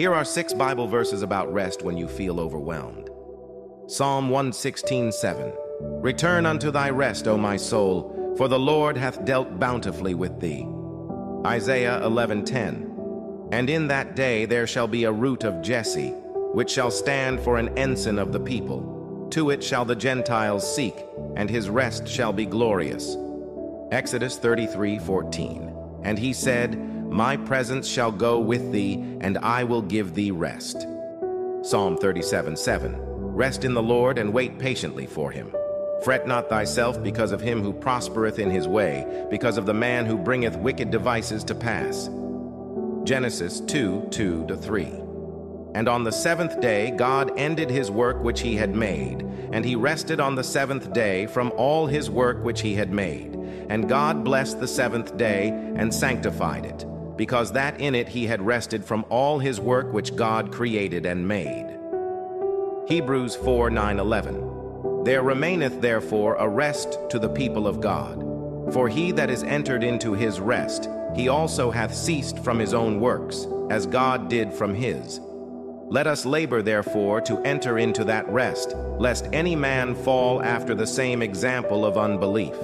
Here are six Bible verses about rest when you feel overwhelmed. Psalm 116:7. Return unto thy rest, O my soul, for the Lord hath dealt bountifully with thee. Isaiah 11:10. And in that day there shall be a root of Jesse, which shall stand for an ensign of the people. To it shall the Gentiles seek, and his rest shall be glorious. Exodus 33:14. And he said, My presence shall go with thee, and I will give thee rest. Psalm 37, 7. Rest in the Lord and wait patiently for him. Fret not thyself because of him who prospereth in his way, because of the man who bringeth wicked devices to pass. Genesis 2 2 3. And on the seventh day God ended his work which he had made, and he rested on the seventh day from all his work which he had made. And God blessed the seventh day and sanctified it, because that in it he had rested from all his work which God created and made. Hebrews 4 9 11. There remaineth therefore a rest to the people of God. For he that is entered into his rest, he also hath ceased from his own works, as God did from his. Let us labor, therefore, to enter into that rest, lest any man fall after the same example of unbelief.